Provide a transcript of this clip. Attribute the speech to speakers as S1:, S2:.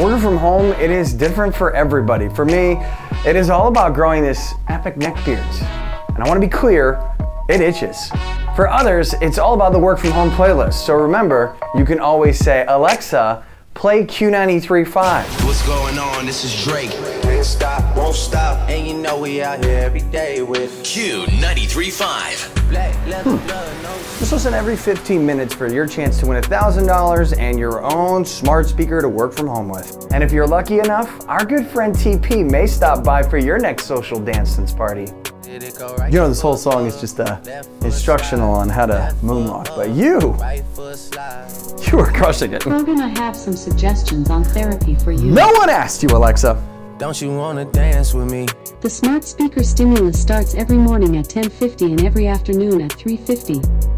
S1: Working from home, it is different for everybody. For me, it is all about growing this epic neck beards. And I want to be clear, it itches. For others, it's all about the work from home playlist. So remember, you can always say, Alexa, play Q93.5.
S2: What's going on? This is Drake. Can't stop, won't stop. And you know we out here every day with
S3: Q93.5.
S2: Black leather blood, no
S1: Just listen every 15 minutes for your chance to win $1,000 and your own smart speaker to work from home with. And if you're lucky enough, our good friend TP may stop by for your next social dance party.
S2: Did it go right
S1: You know, this whole song is just uh, instructional on how to moonwalk, but you,
S2: right foot slide.
S1: you are crushing it.
S4: Croghan, I have some suggestions on therapy for you.
S1: No one asked you, Alexa.
S2: Don't you wanna dance with me?
S4: The smart speaker stimulus starts every morning at 10:50 and every afternoon at 3:50.